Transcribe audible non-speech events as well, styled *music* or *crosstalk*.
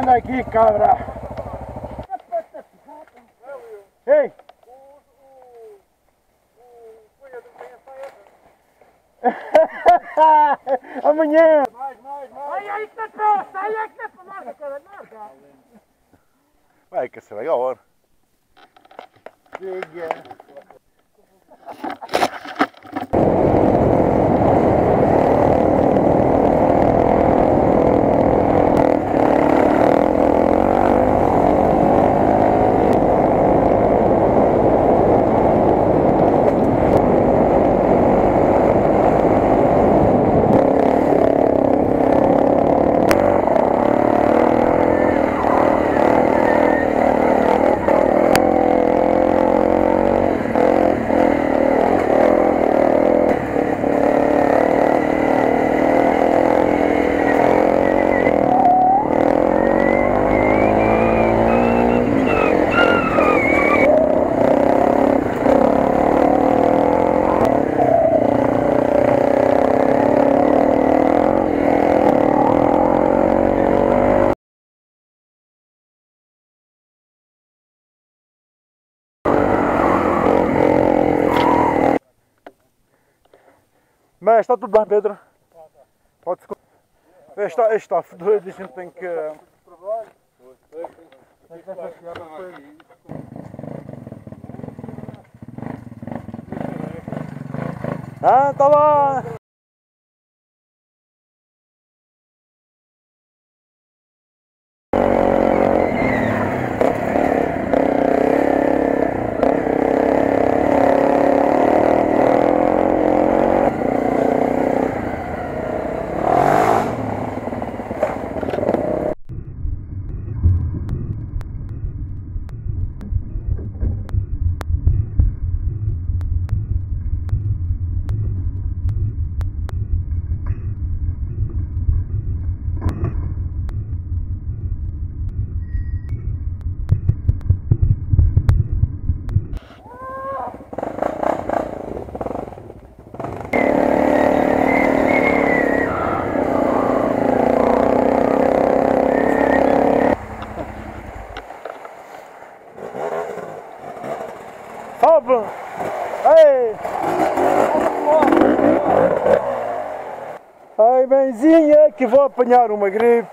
Anda aqui, cabra. Ei! *laughs* Amanhã! Mais, mais, mais. Ai, ai, que te posta, ai, ai, que te posta. Larga, cara, larga. Vai, que se legal, hora. Chega. Mas está tudo bem, Pedro? Pode-se. Este está, está fedorento, a gente tem que. Ah, está lá! Ai, benzinha, que vou apanhar uma gripe.